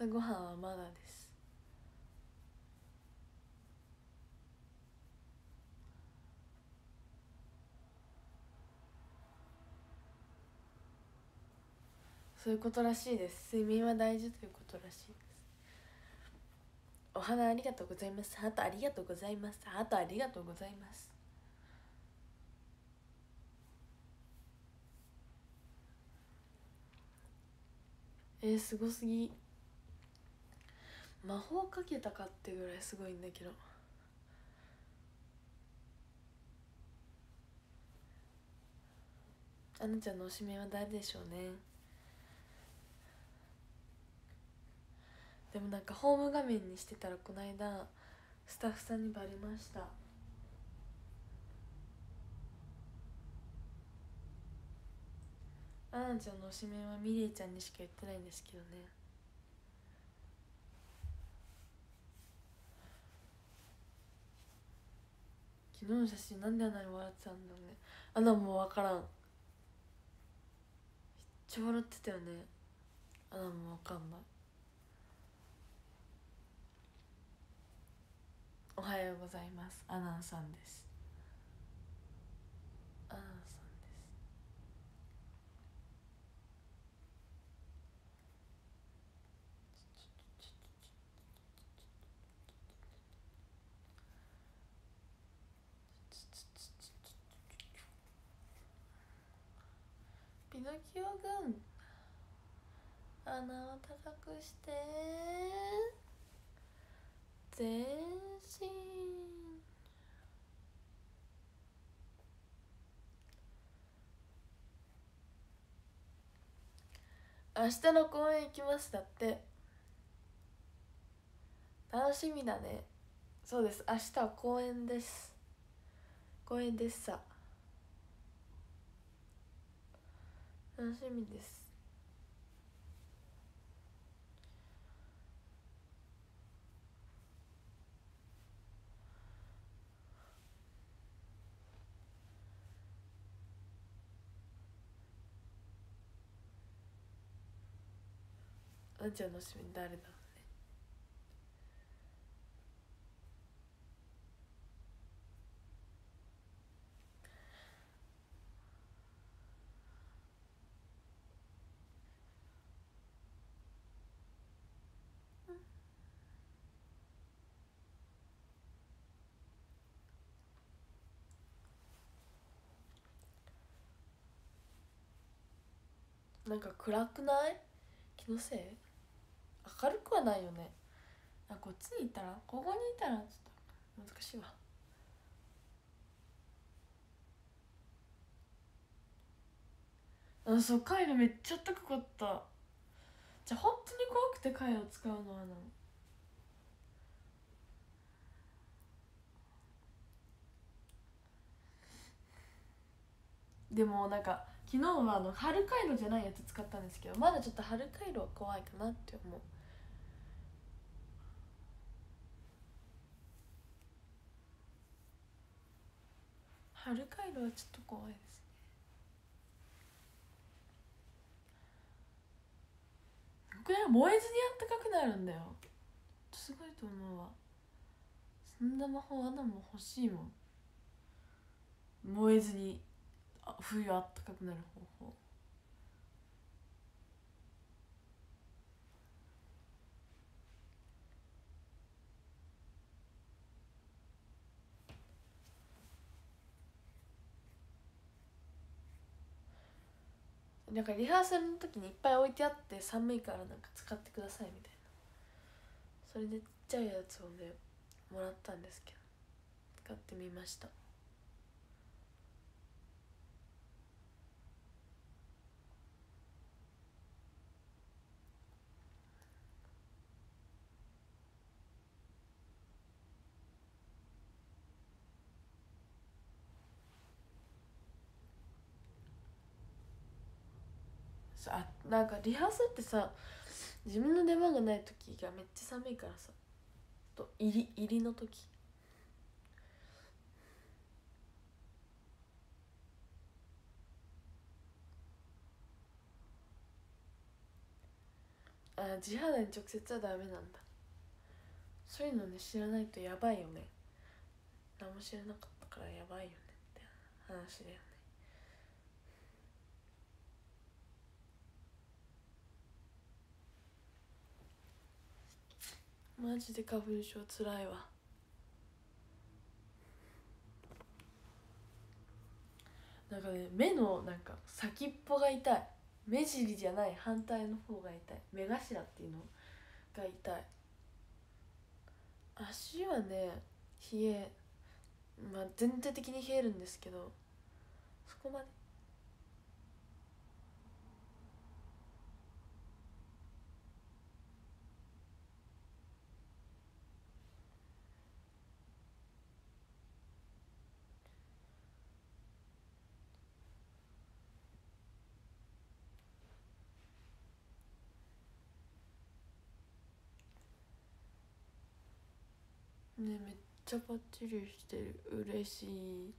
朝ごはんはまだです。そういうことらしいです。睡眠は大事ということらしいです。お花ありがとうございます。ハートありがとうございます。ハートありがとうございます。えー、すごすぎ。魔法かけたかってぐらいすごいんだけど。あなちゃんのおしめは誰でしょうね。でもなんかホーム画面にしてたらこの間スタッフさんにバレました。あなちゃんの推しメンはミレイちゃんにしか言ってないんですけどね。昨日の写真なんであんなに笑ってたんだろうね。あんなもう分からん。めっちゃ笑ってたよね。あんなもう分かんない。おはようございます。アナンさんです。アナンさんですピノキオ軍穴を高くして全身。明日の公演行きます。だって。楽しみだね。そうです。明日は公演です。公演ですさ。楽しみです。あんちゃんのしみ誰だ？なんか暗くない？気のせい？明るくはないよね。あこっちにいたら？ここにいたらちょっと難しいわ。あそうカイロめっちゃ高かった。じゃあ本当に怖くてカイロ使うのはな。でもなんか昨日はあの春回路じゃないやつ使ったんですけどまだちょっと春回路は怖いかなって思う。春回路はちょっと怖いですね。これ燃えずにあったかくなるんだよ。すごいと思うわ。そんな魔法穴も欲しいもん。燃えずに。あ冬あったかくなる方法。なんかリハーサルの時にいっぱい置いてあって寒いからなんか使ってくださいみたいな。それでちっちゃいやつをねもらったんですけど。使ってみました。さあなんかリハーサルってさ自分の出番がない時がめっちゃ寒いからさと入り入りの時。あ地肌に直接はダメなんだ。そういうのね知らないとやばいよね。何も知らなかったからやばいよねって話だよね。マジで花粉症つらいわ。なんかね目のなんか先っぽが痛い。目尻じゃない反対の方が痛い。目頭っていうのが痛い。足はね冷えまあ全体的に冷えるんですけどそこまでねめっちゃパッチリしてる。嬉しい。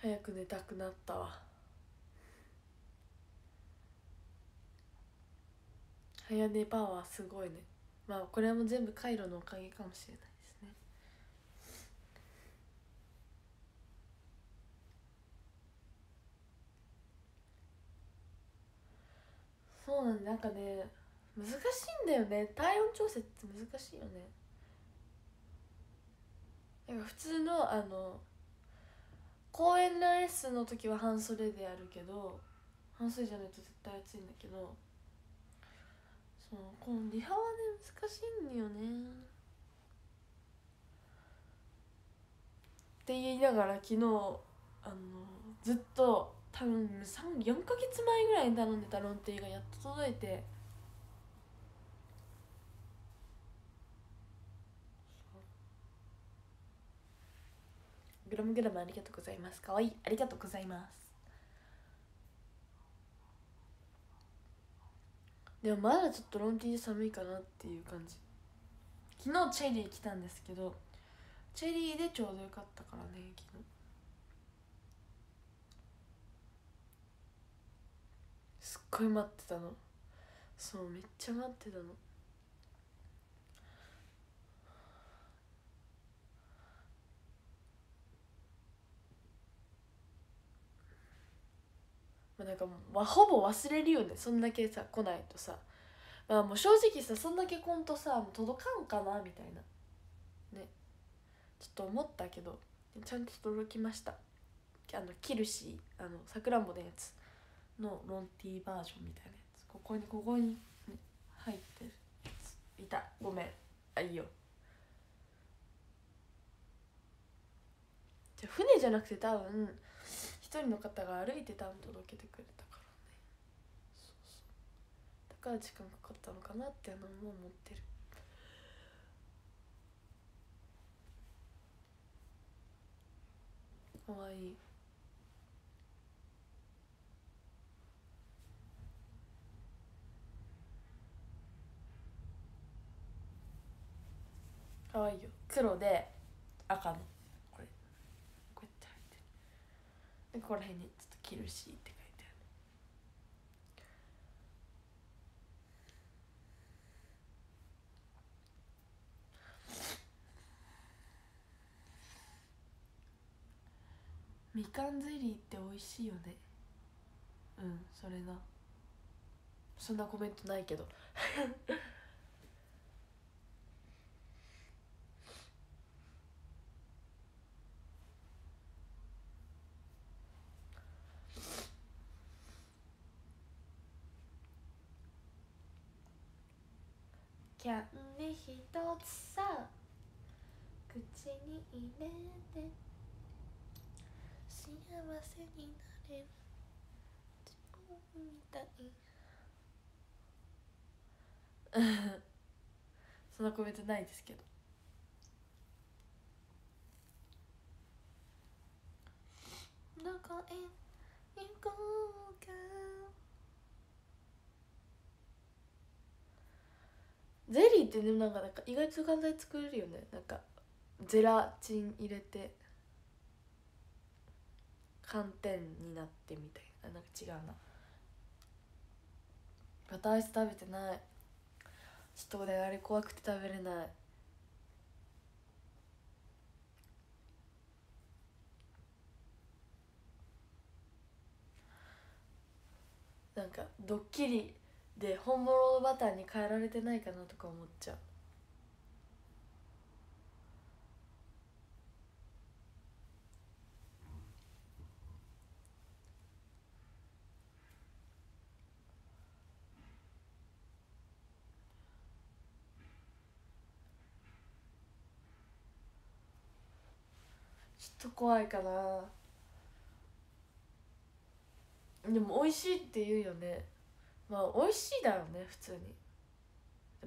早く寝たくなったわ。早寝パワーすごいね。まあこれも全部カイロのおかげかもしれないですね。そうなんだ。なんかね難しいんだよね。体温調節って難しいよね。なんか普通のあの公園のレッスンの時は半袖でやるけど半袖じゃないと絶対暑いんだけどそうこのリハはね難しいんだよね。って言いながら昨日あのずっと多分4か月前ぐらいに頼んでたロンティがやっと届いてグラムグラムありがとうございます。かわいい。ありがとうございます。でもまだちょっとロンティー寒いかなっていう感じ。昨日チェリー来たんですけどチェリーでちょうどよかったからね昨日。すっごい待ってたの。そうめっちゃ待ってたの。まあ、なんかまあ、ほぼ忘れるよねそんだけさ来ないとさ、まあ、もう正直さそんだけ来んとさもう届かんかなみたいな。ね。ちょっと思ったけどちゃんと届きました。あのキルシーあのさくらんぼのやつのロンティーバージョンみたいなやつ。ここにここに、ね、入ってるやつ。いた。ごめん。あいいよ。じゃ船じゃなくて多分一人の方が歩いて多分届けてくれたからね。そうそう。だから時間かかったのかなっていうのも思ってる。かわい。いかわいいよ。黒で赤のでここら辺にちょっと「キルシー」って書いてある。みかんゼリーって美味しいよねうんそれなそんなコメントないけどキャンディ一つさ。口に入れて。幸せになれる。自分みたい。そんなコメントないですけど。どこへ行こうかゼリーってでもなんかなんか意外と簡単に作れるよね。なんかゼラチン入れて寒天になってみたいな。なんか違うな。バターアイス食べてない。ちょっとねあれ怖くて食べれない。なんかドッキリで本物のバターに変えられてないかなとか思っちゃう。ちょっと怖いかな。でも美味しいって言うよね。まあ美味しいだよね普通に。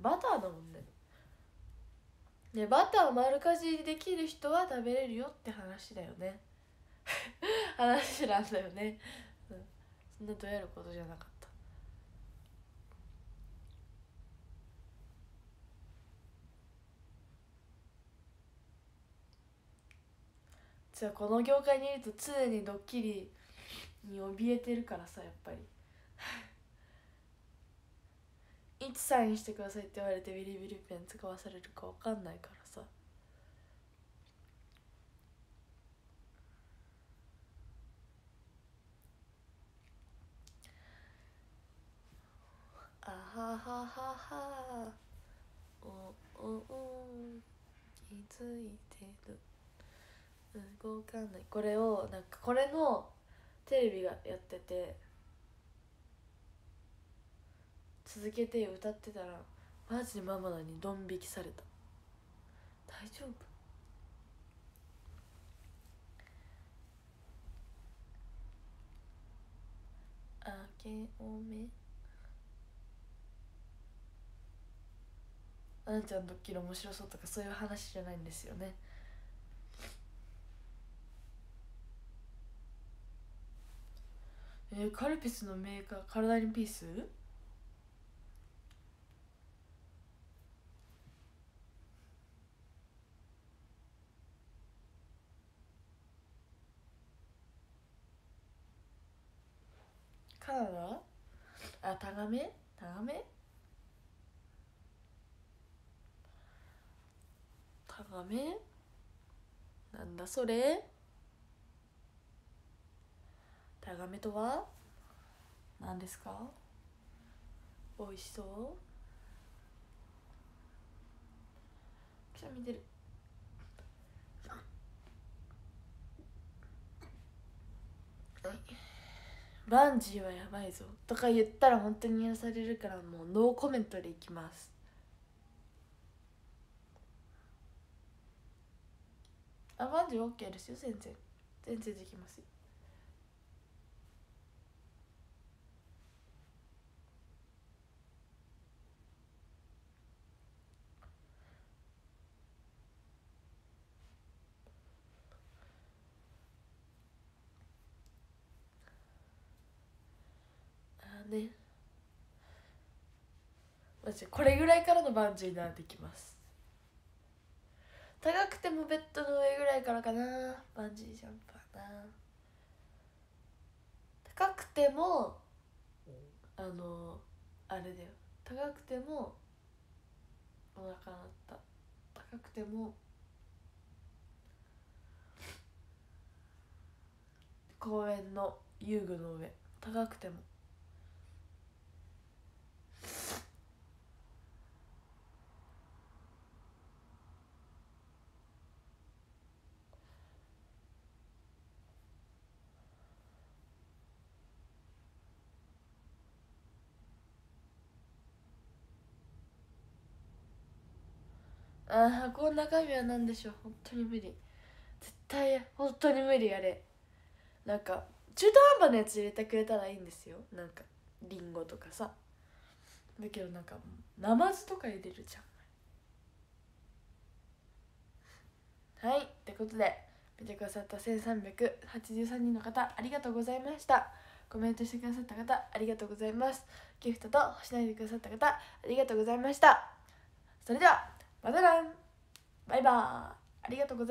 バターだもんね。でバターを丸かじりできる人は食べれるよって話だよね。話なんだよね、うん、そんなどやることじゃなかった。じゃあこの業界にいると常にドッキリに怯えてるからさやっぱり。いつサインしてくださいって言われてビリビリペン使わされるか分かんないからさ。あはははは。おおお。気づいてる。動かない。これをなんかこれのテレビがやってて。続けて歌ってたらマジでママにドン引きされた。大丈夫？あけおめ。あなちゃんドッキリ面白そうとかそういう話じゃないんですよね。えー、カルピスのメーカー体にピースカナダあタガメタガメタガメなんだそれ？タガメとは？何ですか？美味しそう？くしゃみ出る。はい。バンジーはやばいぞとか言ったら本当に癒されるからもうノーコメントでいきます。あバンジー OK ですよ全然全然できますよ。ね。マジこれぐらいからのバンジーならできます。高くてもベッドの上ぐらいからかな。バンジージャンプはな。高くてもあのあれだよ。高くてもお腹鳴った。高くても公園の遊具の上。高くても。ああ箱の中身は何でしょう？本当に無理。絶対本当に無理あれ。なんか中途半端なやつ入れてくれたらいいんですよ。なんかりんごとかさ。だけどなんかナマズとか入れるじゃん。はいってことで見てくださった1383人の方ありがとうございました。コメントしてくださった方ありがとうございます。ギフトとしないでくださった方ありがとうございました。それではまたなバイバーイ。ありがとうございます